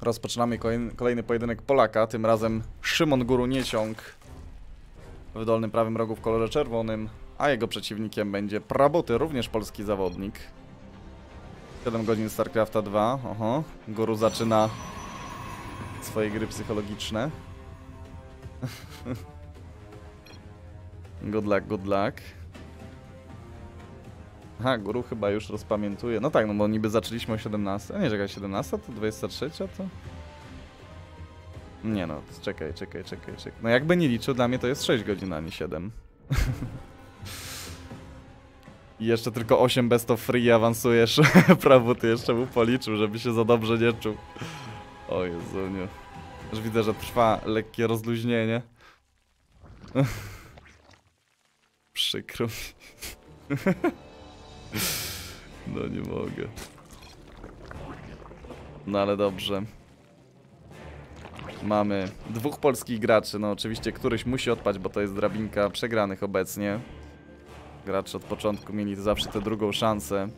Rozpoczynamy kolejny, pojedynek Polaka, tym razem Szymon Guru Nieciąg w dolnym prawym rogu w kolorze czerwonym, a jego przeciwnikiem będzie Praboty, również polski zawodnik. 7 godzin StarCrafta 2, oho, Guru zaczyna swoje gry psychologiczne. good luck, good luck. Aha, Guru chyba już rozpamiętuje. No tak, no bo niby zaczęliśmy o 17. A nie, czekaj, 17 to 23 to? Nie no, czekaj, czekaj, czekaj, czekaj. No jakby nie liczył, dla mnie to jest 6 godzin, a nie 7. I jeszcze tylko 8 best of free awansujesz. Prawo ty jeszcze mu policzył, żeby się za dobrze nie czuł. O Jezu, nie. Już widzę, że trwa lekkie rozluźnienie. Przykro mi. No nie mogę. No ale dobrze. Mamy dwóch polskich graczy. No oczywiście któryś musi odpaść, bo to jest drabinka przegranych obecnie. Gracze od początku mieli zawsze tę drugą szansę.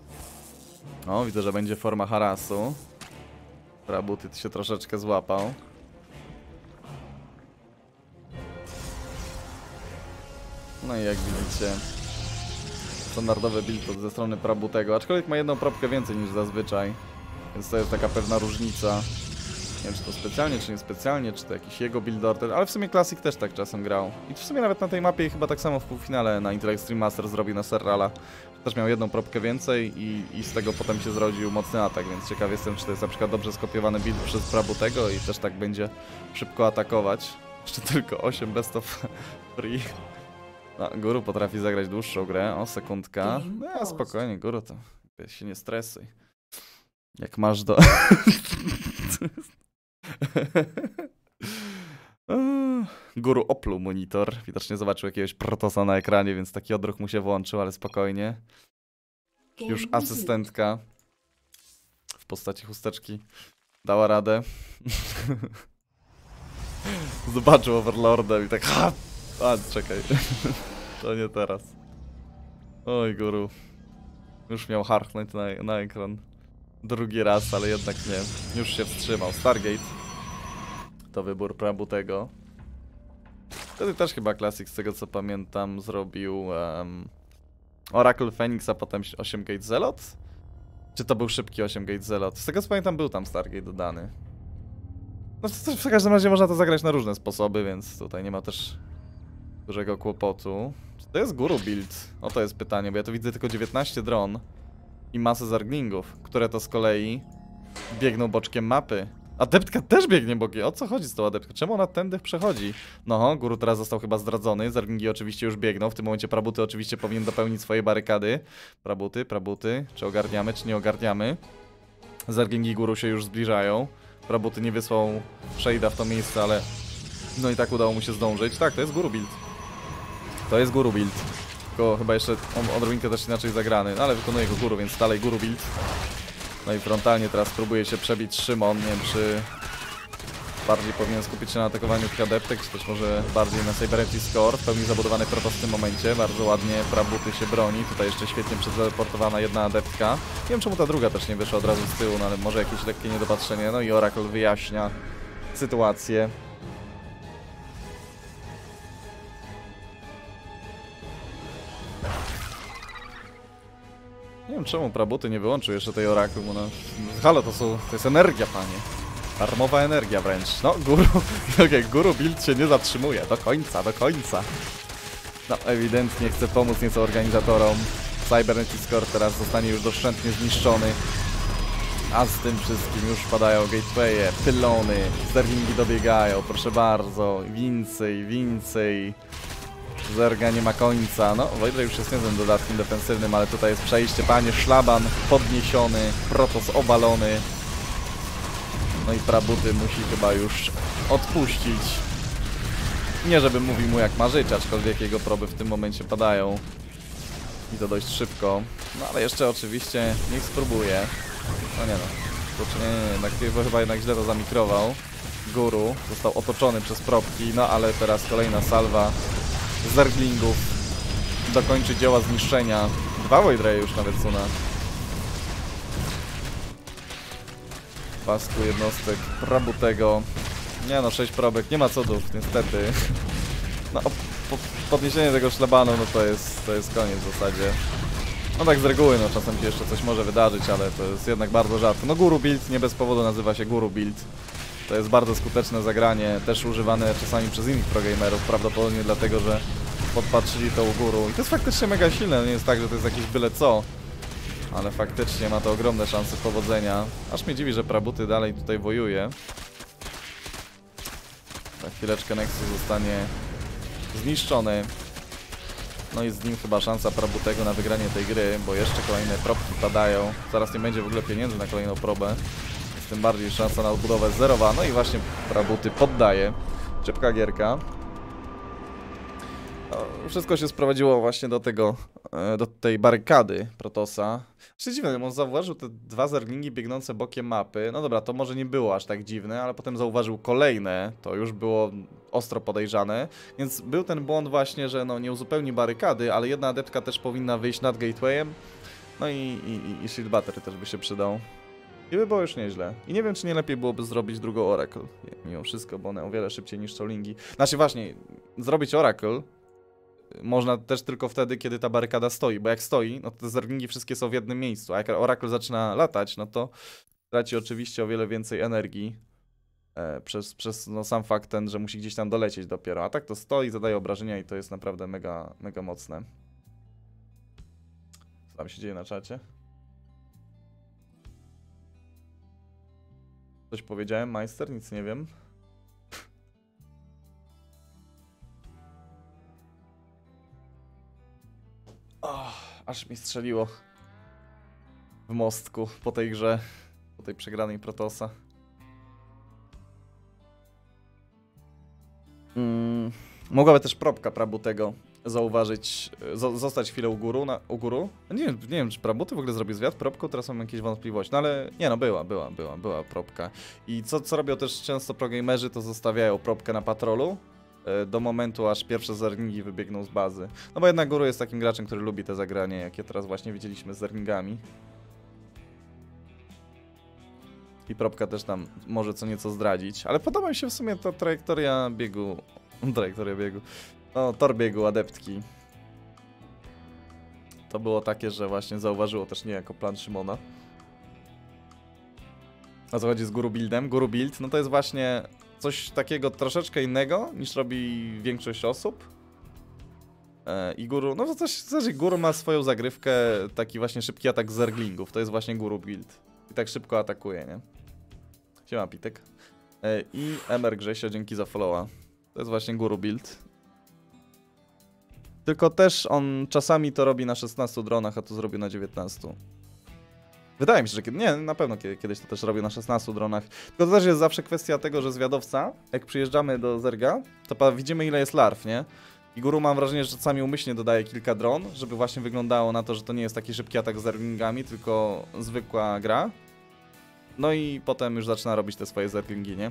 O, widzę, że będzie forma harasu. Rabuty się troszeczkę złapał. No i jak widzicie, standardowy build ze strony Prabutego, aczkolwiek ma jedną propkę więcej niż zazwyczaj, więc to jest taka pewna różnica. Nie wiem, czy to specjalnie, czy niespecjalnie, czy to jakiś jego build order, ale w sumie Classic też tak czasem grał. I w sumie nawet na tej mapie chyba tak samo w półfinale na Intel Extreme Master zrobił na Serrala. Też miał jedną propkę więcej i, i z tego potem się zrodził mocny atak, więc ciekaw jestem, czy to jest na przykład dobrze skopiowany build przez Prabutego i też tak będzie szybko atakować. Jeszcze tylko 8 best of free. No, Guru potrafi zagrać dłuższą grę. O, sekundka. No, spokojnie, Guru, to się nie stresuj. Jak masz do... Guru opluł monitor. Widocznie zobaczył jakiegoś protosa na ekranie, więc taki odruch mu się włączył, ale spokojnie. Już asystentka w postaci chusteczki dała radę. Zobaczył Overlorda i tak ha! A, czekaj. To nie teraz. Oj, guru. Już miał harknąć na, na ekran. Drugi raz, ale jednak nie. Już się wstrzymał. Stargate. To wybór Prabutego. Wtedy też chyba Classic, z tego co pamiętam, zrobił um, Oracle Phoenix, a potem 8 Gate Zelot? Czy to był szybki 8 Gate Zelot? Z tego co pamiętam, był tam Stargate dodany. No w każdym razie można to zagrać na różne sposoby, więc tutaj nie ma też dużego kłopotu. Czy to jest guru build? O to jest pytanie, bo ja tu widzę tylko 19 dron i masę zarglingów, które to z kolei biegną boczkiem mapy. Adeptka też biegnie bokiem. O co chodzi z tą adeptką? Czemu ona tędy przechodzi? No, guru teraz został chyba zdradzony. Zarglingi oczywiście już biegną. W tym momencie Prabuty oczywiście powinien dopełnić swoje barykady. Prabuty, Prabuty. Czy ogarniamy, czy nie ogarniamy? Zarglingi guru się już zbliżają. Prabuty nie wysłał Shade'a w to miejsce, ale no i tak udało mu się zdążyć. Tak, to jest guru build. To jest guru build. Tylko chyba jeszcze on odrobinkę też inaczej zagrany, no ale wykonuje go guru, więc dalej guru build. No i frontalnie teraz próbuje się przebić Szymon, nie wiem czy bardziej powinien skupić się na atakowaniu tych adeptek, czy też może bardziej na Cyberity Score. W pełni zabudowany protos w tym momencie, bardzo ładnie Prabuty się broni, tutaj jeszcze świetnie przeteleportowana jedna adeptka. Nie wiem czemu ta druga też nie wyszła od razu z tyłu, no ale może jakieś lekkie niedopatrzenie. No i Oracle wyjaśnia sytuację. Nie wiem czemu Prabuty nie wyłączył jeszcze tej Oracle, no. Halo, to są, to jest energia, panie. Darmowa energia wręcz. No, guru, okay, guru build się nie zatrzymuje. Do końca, do końca. No, ewidentnie chce pomóc nieco organizatorom. Cybernetics Core teraz zostanie już doszczętnie zniszczony. A z tym wszystkim już padają gatewaye, pylony, sterlingi dobiegają, proszę bardzo. Więcej, więcej. Zerga nie ma końca. No, Voidra już jest niezłym dodatkiem defensywnym, ale tutaj jest przejście. Panie Szlaban podniesiony, Protos obalony. No i Prabuty musi chyba już odpuścić. Nie żebym mówił mu jak ma żyć, aczkolwiek jego proby w tym momencie padają. I to dość szybko. No ale jeszcze oczywiście niech spróbuje. No nie no. Kurczę, nie, nie, chyba jednak źle to zamikrował. Guru został otoczony przez probki, no ale teraz kolejna salwa zerglingów dokończy dzieła zniszczenia. Dwa Voidray już nawet Suna. pasku jednostek Prabutego. Nie no, 6 probek, nie ma cudów, niestety. No, po, podniesienie tego szlabanu, no to jest, to jest koniec w zasadzie. No tak z reguły, no czasem się jeszcze coś może wydarzyć, ale to jest jednak bardzo rzadko. No Guru Build nie bez powodu nazywa się Guru Build. To jest bardzo skuteczne zagranie, też używane czasami przez innych progamerów, prawdopodobnie dlatego, że podpatrzyli to u Guru. I to jest faktycznie mega silne, nie jest tak, że to jest jakieś byle co. Ale faktycznie ma to ogromne szanse powodzenia. Aż mnie dziwi, że Prabuty dalej tutaj wojuje. Za chwileczkę Nexus zostanie zniszczony. No i z nim chyba szansa Prabutego na wygranie tej gry, bo jeszcze kolejne probki padają. Zaraz nie będzie w ogóle pieniędzy na kolejną probę. Tym bardziej szansa na odbudowę zerowa. No i właśnie Prabuty poddaje. Szybka gierka. Wszystko się sprowadziło właśnie do tego, e, do tej barykady Protosa. Jeszcze dziwne, on zauważył te dwa zerglingi biegnące bokiem mapy. No dobra, to może nie było aż tak dziwne, ale potem zauważył kolejne. To już było ostro podejrzane. Więc był ten błąd właśnie, że no nie uzupełni barykady, ale jedna adeptka też powinna wyjść nad gatewayem. No i, i, i shield battery też by się przydał. I by było już nieźle. I nie wiem, czy nie lepiej byłoby zrobić drugą Oracle. Mimo wszystko, bo one o wiele szybciej niż Solingi. Znaczy właśnie, zrobić Oracle można też tylko wtedy, kiedy ta barykada stoi, bo jak stoi, no to te zerglingi wszystkie są w jednym miejscu, a jak Oracle zaczyna latać, no to traci oczywiście o wiele więcej energii e, przez, przez no, sam fakt ten, że musi gdzieś tam dolecieć dopiero, a tak to stoi, zadaje obrażenia i to jest naprawdę mega, mega mocne. Co tam się dzieje na czacie? Coś powiedziałem, Majster? Nic nie wiem. Oh, aż mi strzeliło w mostku po tej grze, po tej przegranej Protosa. Mm, mogłaby też probka Prabutego zauważyć, zo- zostać chwilę u góru, na, u góru. Nie wiem, nie wiem, czy Prabuty w ogóle zrobi zwiat probką, teraz mam jakieś wątpliwości, no ale nie no, była, była, była, była probka. I co, co robią też często progamerzy, to zostawiają probkę na patrolu, e, do momentu, aż pierwsze zerglingi wybiegną z bazy. No bo jednak Guru jest takim graczem, który lubi te zagranie, jakie teraz właśnie widzieliśmy z zerglingami. I propka też tam może co nieco zdradzić, ale podoba mi się w sumie ta trajektoria biegu, trajektoria biegu, no tor biegu adeptki. To było takie, że właśnie zauważyło też niejako plan Szymona. O co chodzi z Guru Buildem? Guru Build, no to jest właśnie coś takiego troszeczkę innego niż robi większość osób. E, I Guru, no to coś, znaczy Guru ma swoją zagrywkę, taki właśnie szybki atak z zerglingów, to jest właśnie Guru Build. I tak szybko atakuje, nie? Siema Pitek. E, I Emer Grzesio, dzięki za followa. To jest właśnie Guru Build. Tylko też on czasami to robi na 16 dronach, a to zrobił na 19. Wydaje mi się, że kiedy, nie, na pewno kiedy, kiedyś to też robił na 16 dronach. Tylko to też jest zawsze kwestia tego, że zwiadowca, jak przyjeżdżamy do Zerga, to widzimy ile jest larw, nie? I Guru mam wrażenie, że czasami umyślnie dodaje kilka dron, żeby właśnie wyglądało na to, że to nie jest taki szybki atak z zerglingami, tylko zwykła gra. No i potem już zaczyna robić te swoje zerglingi, nie?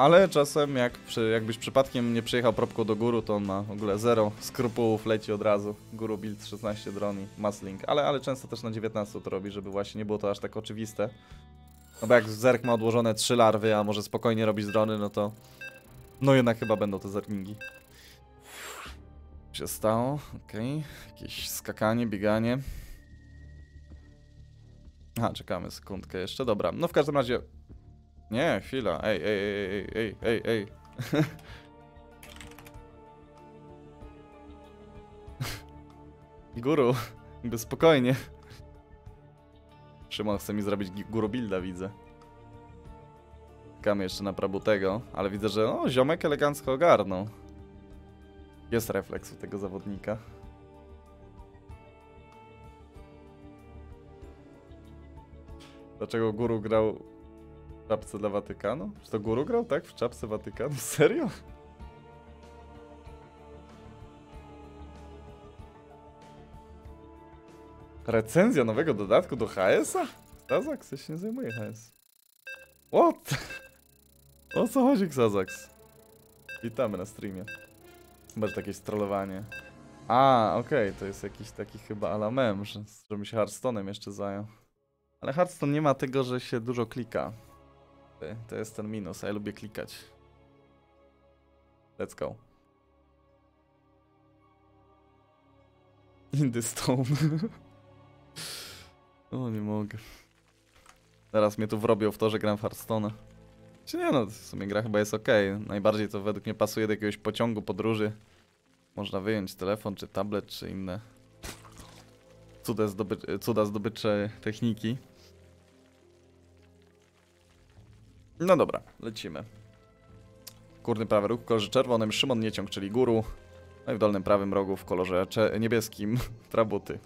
Ale czasem jak przy, jakbyś przypadkiem nie przyjechał propką do góru, to on ma w ogóle zero skrupułów, leci od razu. Guru build 16 droni, Maslink, ale, ale często też na 19 to robi, żeby właśnie nie było to aż tak oczywiste. No bo jak Zerk ma odłożone 3 larwy, a może spokojnie robić drony, no to... No jednak chyba będą te zerklingi. Co się stało? Okej. Jakieś skakanie, bieganie. Aha, czekamy sekundkę jeszcze. Dobra, no w każdym razie... Nie, chwila. Ej, ej, ej, ej, ej, ej. Guru, spokojnie. Szymon chce mi zrobić guru builda, widzę. Czekamy jeszcze na Prabutego, ale widzę, że o, ziomek elegancko ogarnął. Jest refleks u tego zawodnika. Dlaczego Guru grał czapce dla Watykanu? Czy to Guru grał, tak? W czapce Watykanu? Serio? Recenzja nowego dodatku do HS-a? Xazax? Ja się nie zajmuje HS. What? O co chodzi, Xazax? Witamy na streamie. Chyba, że jakieś strollowanie. A, okej, to jest jakiś taki chyba ala mem, że, żebym się Hearthstone'em jeszcze zajął. Ale Hearthstone nie ma tego, że się dużo klika. To jest ten minus, a ja lubię klikać. Let's go. Indy Stone. o, nie mogę. Teraz mnie tu wrobią w to, że gram w Hearthstone'a. Czy nie no, w sumie gra chyba jest ok. Najbardziej to według mnie pasuje do jakiegoś pociągu, podróży. Można wyjąć telefon, czy tablet, czy inne cuda, zdoby cuda zdobycze techniki. No dobra, lecimy. Górny prawy róg w kolorze czerwonym, Szymon Nieciąg, czyli guru. No i w dolnym prawym rogu w kolorze niebieskim trabuty.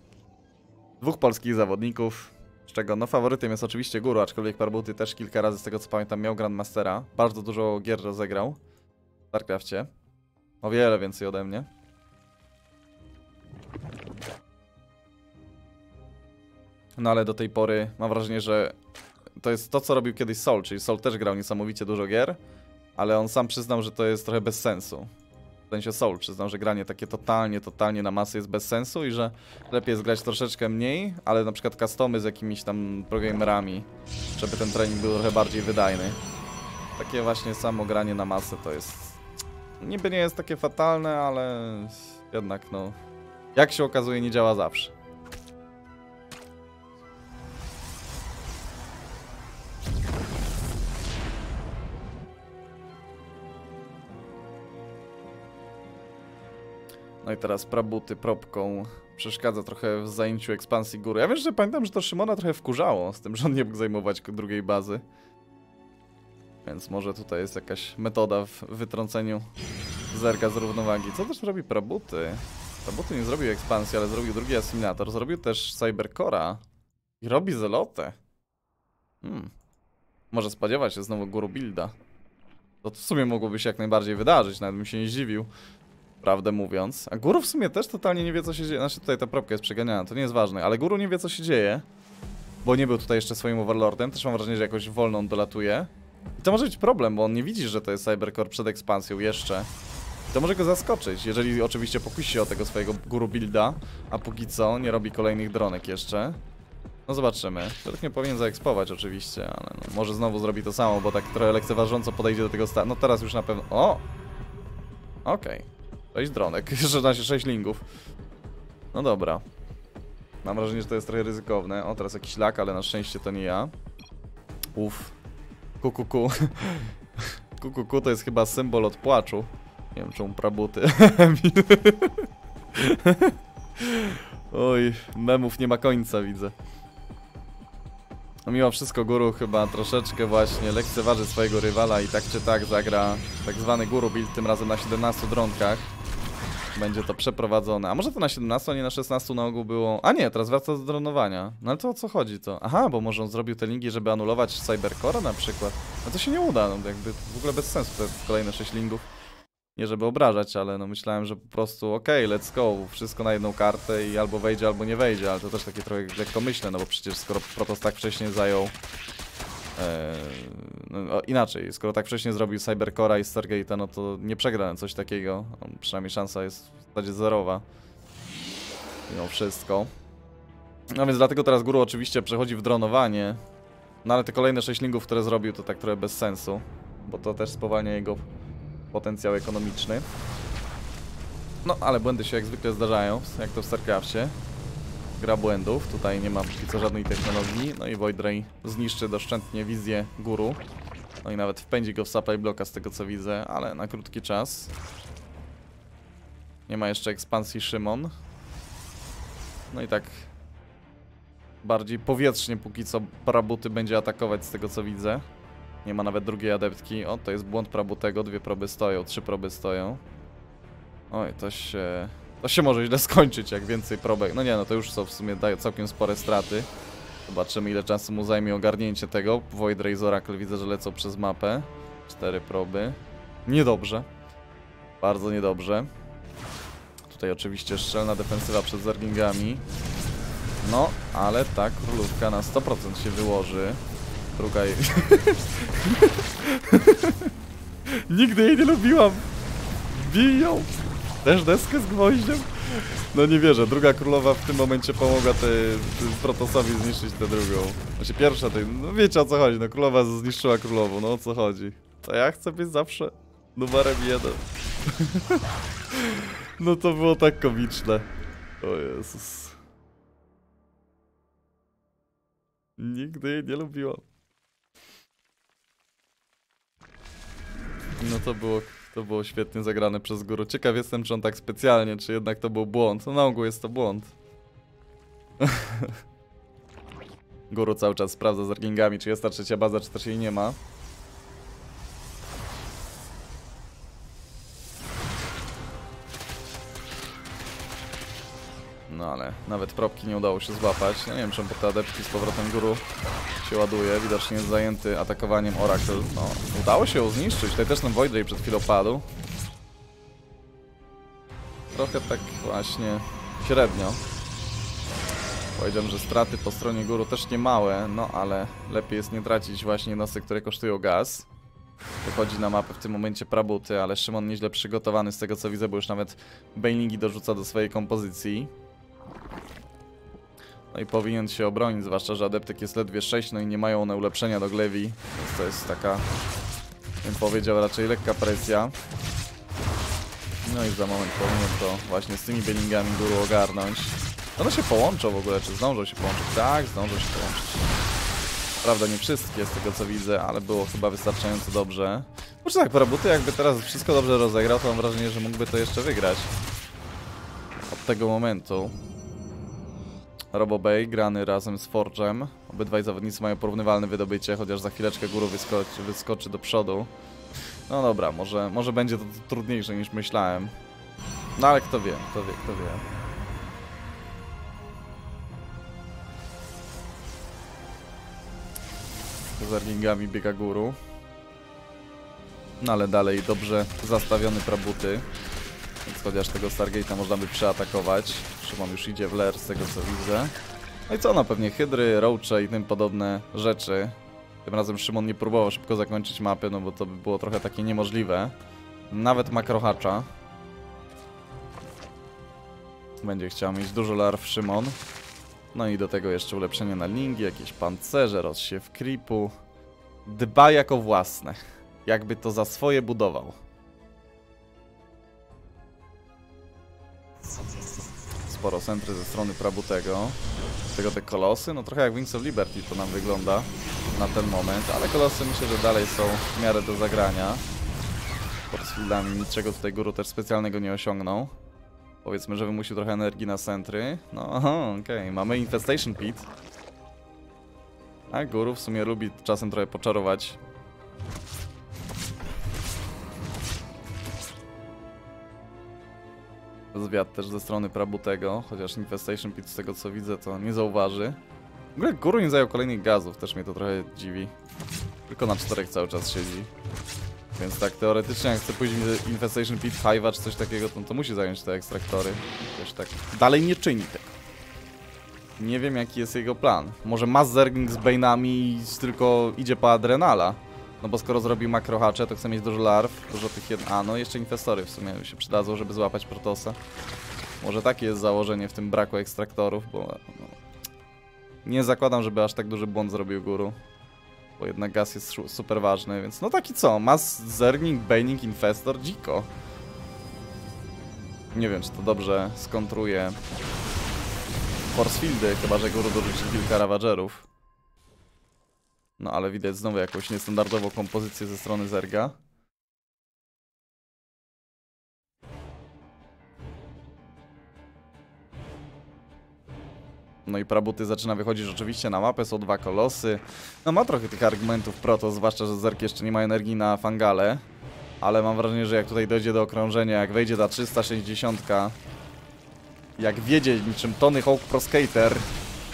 Dwóch polskich zawodników, z czego no faworytem jest oczywiście guru, aczkolwiek Parbuty też kilka razy z tego co pamiętam miał Grandmastera. Bardzo dużo gier rozegrał w StarCrafcie. O wiele więcej ode mnie. No ale do tej pory mam wrażenie, że to jest to, co robił kiedyś Sol, czyli Sol też grał niesamowicie dużo gier, ale on sam przyznał, że to jest trochę bez sensu. W sensie Soul przyznał, że granie takie totalnie, totalnie na masę jest bez sensu i że lepiej jest grać troszeczkę mniej, ale na przykład customy z jakimiś tam programerami, żeby ten trening był trochę bardziej wydajny. Takie właśnie samo granie na masę to jest... Niby nie jest takie fatalne, ale jednak no... Jak się okazuje nie działa zawsze. I teraz prabuty propką przeszkadza trochę w zajęciu ekspansji góry. Ja wiem, że pamiętam, że to Szymona trochę wkurzało z tym, że on nie mógł zajmować drugiej bazy. Więc może tutaj jest jakaś metoda w wytrąceniu zerga z równowagi. Co też robi prabuty? Prabuty nie zrobił ekspansji, ale zrobił drugi asymilator. Zrobił też Cybercora. I robi zelotę. Hmm. Może spodziewać się znowu guru builda. To w sumie mogłoby się jak najbardziej wydarzyć, nawet bym się nie zdziwił prawdę mówiąc. A Guru w sumie też totalnie nie wie, co się dzieje. Znaczy, tutaj ta propka jest przeganiana, to nie jest ważne, ale Guru nie wie, co się dzieje. Bo nie był tutaj jeszcze swoim overlordem. Też mam wrażenie, że jakoś wolno on dolatuje. I to może być problem, bo on nie widzi, że to jest Cybercore przed ekspansją jeszcze. To może go zaskoczyć, jeżeli oczywiście pokusi się o tego swojego guru builda, a póki co nie robi kolejnych dronek jeszcze. No zobaczymy. Według mnie powinien zaekspować oczywiście, ale no, może znowu zrobi to samo, bo tak trochę lekceważąco podejdzie do tego sta... No teraz już na pewno... O! Okej. Okay. 6 dronek, 16, 6 lingów. No dobra. Mam wrażenie, że to jest trochę ryzykowne. O, teraz jakiś lak, ale na szczęście to nie ja. Uff. Kukuku. Kukuku to jest chyba symbol od płaczu. Nie wiem, czemu prabuty. Oj, memów nie ma końca, widzę. No mimo wszystko Guru chyba troszeczkę właśnie lekceważy swojego rywala i tak czy tak zagra tak zwany Guru build, tym razem na 17 dronkach będzie to przeprowadzone. A może to na 17, a nie na 16 na ogół było... A nie, teraz wraca do dronowania. No ale to o co chodzi to? Aha, bo może on zrobił te linki, żeby anulować Cybercore na przykład. No to się nie uda, no jakby w ogóle bez sensu te kolejne 6 lingów. Nie żeby obrażać, ale no myślałem, że po prostu okej, okay, let's go, wszystko na jedną kartę i albo wejdzie, albo nie wejdzie, ale to też takie trochę lekko myślę, no bo przecież skoro Protoss tak wcześniej zajął no, inaczej, skoro tak wcześnie zrobił Cybercora i Stargate'a, no to nie przegra coś takiego. No, przynajmniej szansa jest w zasadzie zerowa. Mimo wszystko. No więc dlatego teraz Guru oczywiście przechodzi w dronowanie. No ale te kolejne 6 lingów, które zrobił, to tak trochę bez sensu. Bo to też spowalnia jego potencjał ekonomiczny. No ale błędy się jak zwykle zdarzają, jak to w StarCraftie gra błędów. Tutaj nie ma póki co żadnej technologii. No i Void Ray zniszczy doszczętnie wizję guru. No i nawet wpędzi go w supply bloka z tego co widzę, ale na krótki czas. Nie ma jeszcze ekspansji Szymon. No i tak bardziej powietrznie póki co Prabuty będzie atakować z tego co widzę. Nie ma nawet drugiej adeptki. O, to jest błąd Prabutego. Dwie proby stoją, trzy proby stoją. Oj, to się to się może źle skończyć, jak więcej probek. No nie, no to już są w sumie całkiem spore straty. Zobaczymy ile czasu mu zajmie ogarnięcie tego. Void Raze Oracle widzę, że lecą przez mapę. Cztery proby. Niedobrze. Bardzo niedobrze. Tutaj oczywiście szczelna defensywa przed zergingami. No, ale ta królówka na 100% się wyłoży. Druga jej... Nigdy jej nie lubiłam. Biją. Też deskę z gwoździem? No nie wierzę, druga królowa w tym momencie pomogła tej Protosowi zniszczyć tę drugą. Znaczy pierwsza tej, no wiecie o co chodzi, no królowa zniszczyła królową, no o co chodzi. To ja chcę być zawsze numerem jeden. No to było tak komiczne. O Jezus. Nigdy jej nie lubiłam. No to było, to było świetnie zagrane przez górę. Ciekaw jestem, czy on tak specjalnie, czy jednak to był błąd. No na ogół jest to błąd. Guru cały czas sprawdza z argingami, czy jest ta trzecia baza, czy też jej nie ma. Nawet propki nie udało się złapać. Ja nie wiem czemu po te adeptki z powrotem guru się ładuje. Widocznie jest zajęty atakowaniem Oracle. No, udało się ją zniszczyć. Tutaj też ten Void Ray przed chwilą padł. Trochę tak właśnie średnio. Powiedziałem, że straty po stronie guru też nie małe, no ale lepiej jest nie tracić właśnie jednostek, które kosztują gaz. Wychodzi na mapę w tym momencie Prabuty, ale Szymon nieźle przygotowany z tego co widzę, bo już nawet Banelingi dorzuca do swojej kompozycji. No i powinien się obronić, zwłaszcza, że adeptek jest ledwie 6, no i nie mają one ulepszenia do Glewi, więc to jest taka, bym powiedział, raczej lekka presja. No i za moment powinien to właśnie z tymi Bailingami guru ogarnąć. One się połączą w ogóle, czy zdążą się połączyć? Tak, zdążą się połączyć. Prawda, nie wszystkie z tego co widzę, ale było chyba wystarczająco dobrze. Może tak, Parabuty jakby teraz wszystko dobrze rozegrał, to mam wrażenie, że mógłby to jeszcze wygrać. Od tego momentu. Robo Bay grany razem z Forge'em. Obydwaj zawodnicy mają porównywalne wydobycie, chociaż za chwileczkę góru wyskoczy, wyskoczy do przodu. No dobra, może, może będzie to trudniejsze niż myślałem. No ale kto wie, kto wie, kto wie. Z biega guru. No ale dalej dobrze zastawiony prabuty. Więc chociaż tego Stargate'a można by przeatakować. Szymon już idzie w ler z tego co widzę. No i co, na pewnie hydry, roache i tym podobne rzeczy. Tym razem Szymon nie próbował szybko zakończyć mapy, no bo to by było trochę takie niemożliwe. Nawet makrohacza. Będzie chciał mieć dużo larw Szymon. No i do tego jeszcze ulepszenie na lingi, jakieś pancerze, rozsiew creepu. Dba jako własne. Jakby to za swoje budował. Sporo centry ze strony Prabutego. Z tego te kolosy, no trochę jak Wings of Liberty to nam wygląda na ten moment, ale kolosy myślę, że dalej są w miarę do zagrania. Forcefieldami niczego tutaj guru też specjalnego nie osiągnął. Powiedzmy, że wymusił trochę energii na centry. No, okej, mamy Infestation Pit. A guru w sumie lubi czasem trochę poczarować. Zwiat też ze strony Prabutego, chociaż Infestation Pit z tego co widzę to nie zauważy. W ogóle guru nie zajął kolejnych gazów, też mnie to trochę dziwi. Tylko na czterech cały czas siedzi. Więc tak teoretycznie jak chce pójść Infestation Pit, Hive'a czy coś takiego, to, to musi zająć te ekstraktory. Też tak dalej nie czyni tego. Nie wiem jaki jest jego plan. Może ma zerging z Bane'ami i tylko idzie po Adrenala. No bo skoro zrobił makrohacze, to chce mieć dużo larw, dużo tych jed... A, no jeszcze infestory w sumie się przydadzą, żeby złapać Protosa. Może takie jest założenie w tym braku ekstraktorów, bo... No, nie zakładam, żeby aż tak duży błąd zrobił guru. Bo jednak gaz jest su- super ważny, więc no taki co, Mass Zerning, Baning, Infestor, dziko. Nie wiem, czy to dobrze skontruje Forcefieldy, chyba że guru dorzuci kilka Ravagerów. No ale widać znowu jakąś niestandardową kompozycję ze strony Zerga. No i Prabuty zaczyna wychodzić rzeczywiście na mapę, są dwa kolosy. No ma trochę tych argumentów proto, zwłaszcza, że Zerg jeszcze nie ma energii na Fangale. Ale mam wrażenie, że jak tutaj dojdzie do okrążenia, jak wejdzie ta 360, jak wiedzie niczym Tony Hawk Pro Skater,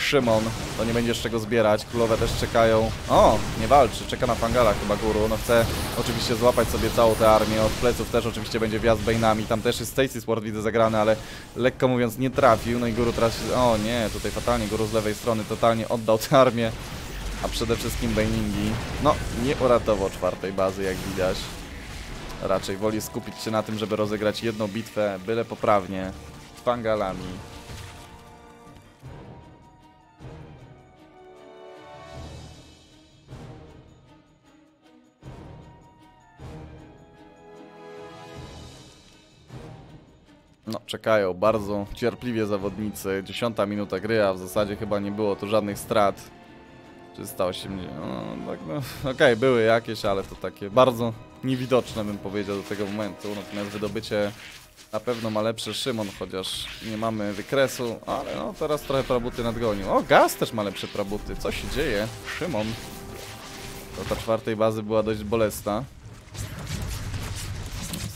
Szymon, to nie będzie z czego zbierać. Królowe też czekają. O, nie walczy, czeka na Fangala chyba guru. No chce oczywiście złapać sobie całą tę armię. Od pleców też oczywiście będzie wjazd Bane'ami. Tam też jest Stacy Sword widzę zagrany, ale lekko mówiąc nie trafił. No i guru teraz... O nie, tutaj fatalnie guru z lewej strony totalnie oddał tę armię. A przede wszystkim Baningi. No, nie uratował czwartej bazy, jak widać. Raczej woli skupić się na tym, żeby rozegrać jedną bitwę, byle poprawnie. fangalami. No, czekają bardzo cierpliwie zawodnicy. Dziesiąta minuta gry, a w zasadzie chyba nie było tu żadnych strat. 380. No, tak, no, okej, były jakieś, ale to takie bardzo niewidoczne bym powiedział do tego momentu. Natomiast wydobycie na pewno ma lepszy Szymon, chociaż nie mamy wykresu, ale no teraz trochę prabuty nadgonił. O, Gaz też ma lepsze prabuty. Co się dzieje? Szymon. To ta czwartej bazy była dość bolesna.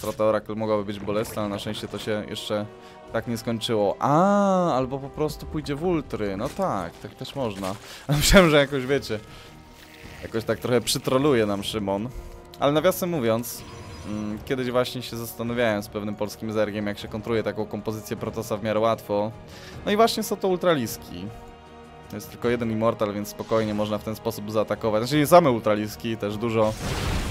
Strata Oracle mogłaby być bolesna, ale na szczęście to się jeszcze tak nie skończyło. A, albo po prostu pójdzie w ultry. No tak, tak też można. Myślałem, że jakoś wiecie. Jakoś tak trochę przytroluje nam Szymon. Ale nawiasem mówiąc, mm, kiedyś właśnie się zastanawiałem z pewnym polskim zergiem, jak się kontruje taką kompozycję Protosa w miarę łatwo. No i właśnie są to ultraliski. Jest tylko jeden Immortal, więc spokojnie można w ten sposób zaatakować. Znaczy same ultraliski, też dużo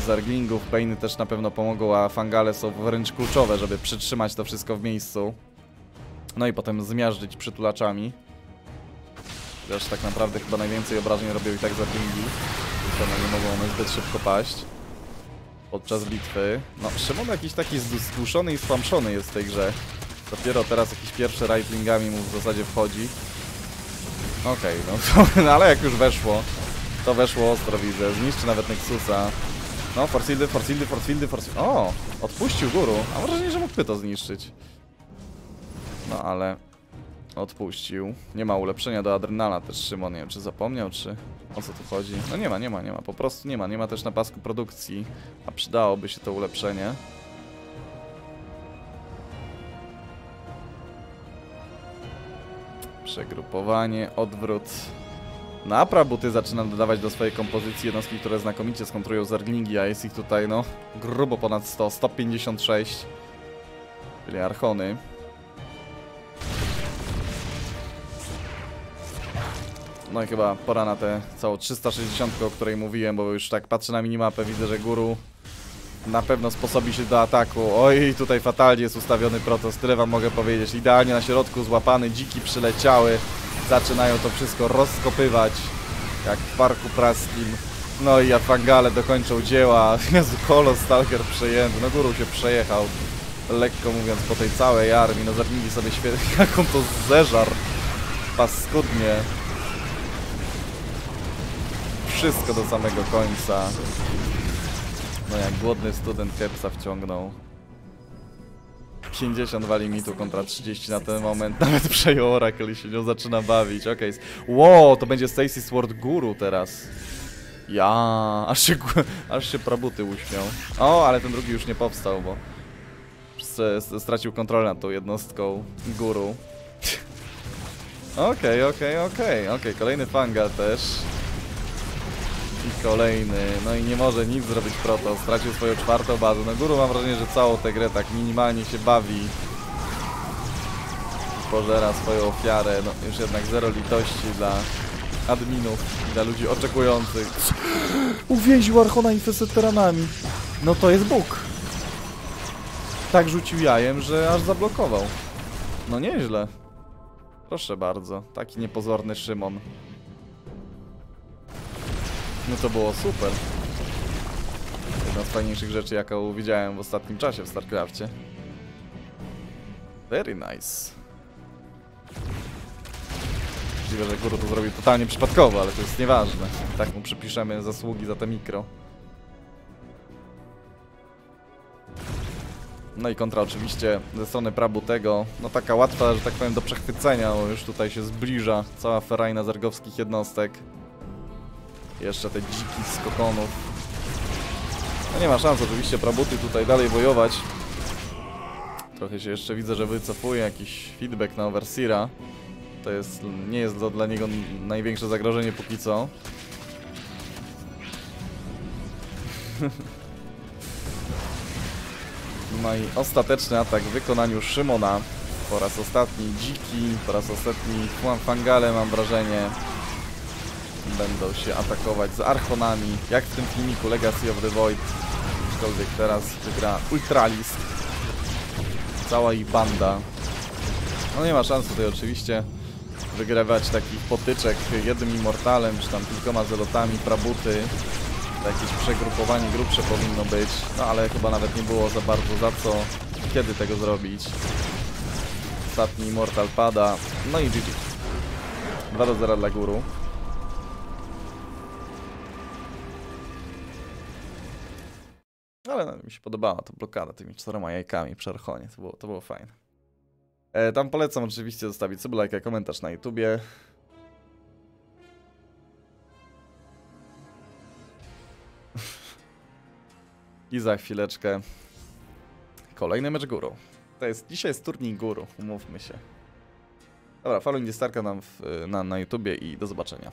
zerglingów, Painy też na pewno pomogą, a Fangale są wręcz kluczowe, żeby przytrzymać to wszystko w miejscu. No i potem zmiażdżyć przytulaczami. Chociaż tak naprawdę chyba najwięcej obrażeń robią i tak zerglingi. Tylko no nie mogą one zbyt szybko paść. Podczas bitwy. No, Szymon jakiś taki zduszony i stłamszony jest w tej grze. Dopiero teraz jakiś pierwszy riflingami mu w zasadzie wchodzi. Okej, no, to, no ale jak już weszło, to weszło ostro widzę. Zniszczy nawet Nexusa. No, Forsildy, Forsildy, Forsildy, Forsildy. O! Odpuścił guru. A może nie, że mógłby to zniszczyć. No ale odpuścił. Nie ma ulepszenia do adrenala też Szymon. Nie wiem, czy zapomniał, czy o co tu chodzi. No nie ma, nie ma, nie ma. Po prostu nie ma. Nie ma też na pasku produkcji. A przydałoby się to ulepszenie. Przegrupowanie, odwrót. Napra buty zaczynam dodawać do swojej kompozycji jednostki, które znakomicie skontrują zerglingi, a jest ich tutaj, no, grubo ponad 100, 156. Czyli archony. No i chyba pora na tę całą 360, o której mówiłem, bo już tak patrzę na minimapę, widzę, że guru na pewno sposobi się do ataku. Oj, tutaj fatalnie jest ustawiony protos, tyle wam mogę powiedzieć. Idealnie na środku złapany, dziki przyleciały. Zaczynają to wszystko rozkopywać, jak w Parku Praskim. No i Afangale dokończą dzieła. Jezu, Kolos Stalker przejęty. No guru się przejechał, lekko mówiąc, po tej całej armii. No zabili sobie świetnie, jaką to zeżar. Paskudnie. Wszystko do samego końca. No jak głodny student Kepsa wciągnął. 52 limitu kontra 30 na ten moment. Nawet przejął Oracle i się nią zaczyna bawić. Okej. Okay. Wow, to będzie Stacy Sword Guru teraz. Ja, aż się, aż się prabuty uśmiał. O, ale ten drugi już nie powstał, bo stracił kontrolę nad tą jednostką Guru. Okej, okej, okej, okej. Kolejny Fangal też. I kolejny, no i nie może nic zrobić Proto, stracił swoją czwartą bazę. No Guru mam wrażenie, że całą tę grę tak minimalnie się bawi. Pożera swoją ofiarę, no już jednak zero litości dla adminów, dla ludzi oczekujących. Uwięził Archona infestyteranami. No to jest Bóg. Tak rzucił jajem, że aż zablokował. No nieźle. Proszę bardzo, taki niepozorny Szymon. No to było super. Jedna z fajniejszych rzeczy, jaką widziałem w ostatnim czasie w StarCraftie. Very nice. Możliwe, że Guru to zrobił totalnie przypadkowo, ale to jest nieważne. Tak mu przypiszemy zasługi za te mikro. No i kontra oczywiście ze strony Prabutego, no taka łatwa, że tak powiem, do przechwycenia, bo już tutaj się zbliża cała ferajna zergowskich jednostek. Jeszcze te dziki z kokonów. No nie ma szans oczywiście Prabuty tutaj dalej wojować. Trochę się jeszcze widzę, że wycofuje jakiś feedback na Overseera. To jest, nie jest to dla niego największe zagrożenie póki co. No i ostateczny atak w wykonaniu Szymona. Po raz ostatni dziki, po raz ostatni Fangale mam wrażenie będą się atakować z Archonami, jak w tym filmiku Legacy of the Void. Aczkolwiek teraz wygra Ultralist. Cała ich banda. No nie ma szans tutaj oczywiście wygrywać takich potyczek jednym Immortalem, czy tam kilkoma zelotami, prabuty. Jakieś przegrupowanie grubsze powinno być, no ale chyba nawet nie było za bardzo za co, kiedy tego zrobić. Ostatni Immortal pada, no i GG. 2 do 0 dla guru. Ale no, mi się podobała ta blokada tymi czterema jajkami przy Archonie, to było, to było fajne. E, tam polecam oczywiście zostawić sobie lajka, komentarz na YouTubie. I za chwileczkę kolejny mecz guru. To jest, dzisiaj jest turniej guru, umówmy się. Dobra, follow Starka nam w, na, na YouTubie i do zobaczenia.